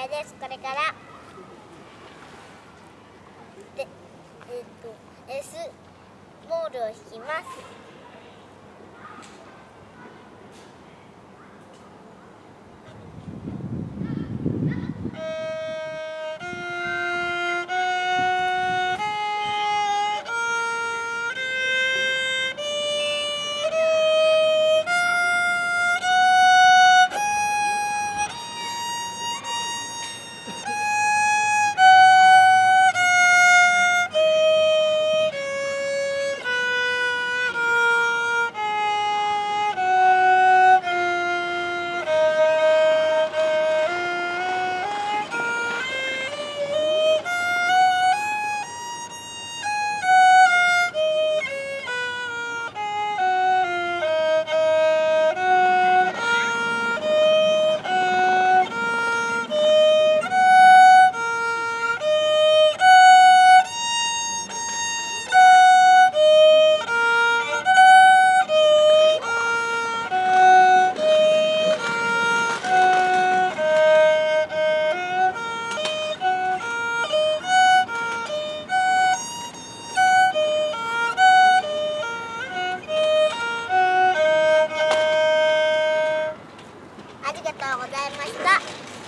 アです。これから。でえっ、と S モールを引きます。とうございました。